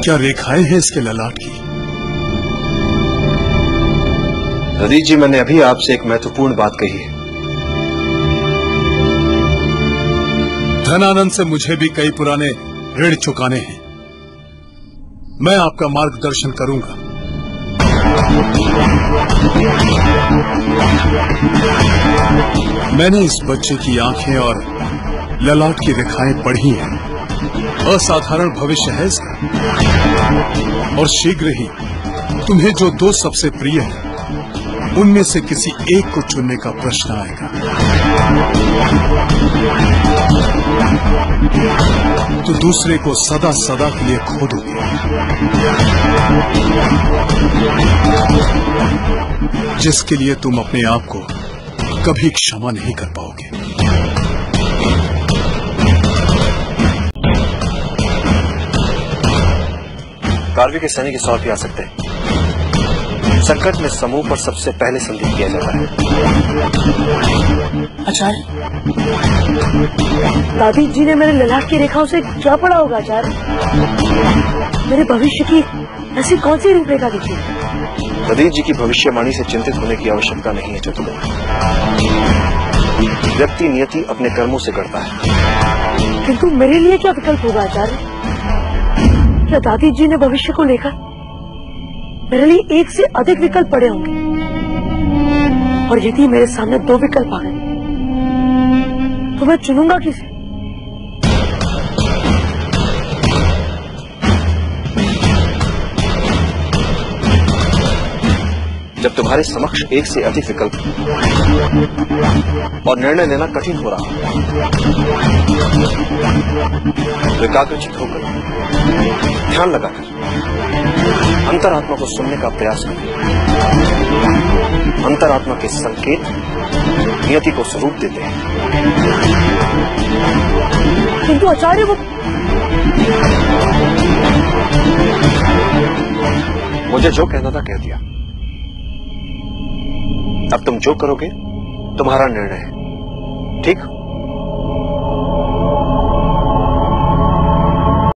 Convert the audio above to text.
क्या रेखाएँ हैं इसके ललाट की। रदीज जी मैंने अभी आपसे एक महत्वपूर्ण बात कही है। धनानंद से मुझे भी कई पुराने ऋण चुकाने हैं। मैं आपका मार्गदर्शन करूँगा। मैंने इस बच्चे की आँखें और ललाट की रेखाएँ पढ़ी हैं। असाधारण भविष्य है इसका। और शीघ्र ही तुम्हें जो दो सबसे प्रिय है, उनमें से किसी एक को चुनने का प्रश्न आएगा। तो दूसरे को सदा सदा के लिए खो दोगे जिसके लिए तुम अपने आप को कभी क्षमा नहीं कर पाओगे। कार्वी के सैनिक इस और भी आ सकते हैं। संकट में समूह पर सबसे पहले संदेह किया जाता है। आचार्य दादी जी ने मेरे ललाट की रेखाओं से क्या पढ़ा होगा आचार्य? मेरे भविष्य की ऐसी कौन सी रूपरेखा दिखी? प्रदीप जी की भविष्यवाणी से चिंतित होने की आवश्यकता नहीं है चतुर व्यक्ति नियति अपने कर्मों से करता है। किंतु मेरे लिए क्या विकल्प होगा आचार्य? क्या दादी जी ने भविष्य को लेकर मेरे लिए एक से अधिक विकल्प पड़े होंगे। और यदि मेरे सामने दो विकल्प आ गए तो मैं चुनूँगा किसे? जब तुम्हारे समक्ष एक से अधिक विकल्प और निर्णय लेना कठिन हो रहा तो एकाग्रचित होकर ध्यान लगाकर अंतरात्मा को सुनने का प्रयास करें। अंतरात्मा के संकेत नियति को स्वरूप देते हैं। किंतु आचार्य वो मुझे जो कहना था कह दिया। अब तुम जो करोगे तुम्हारा निर्णय है। ठीक?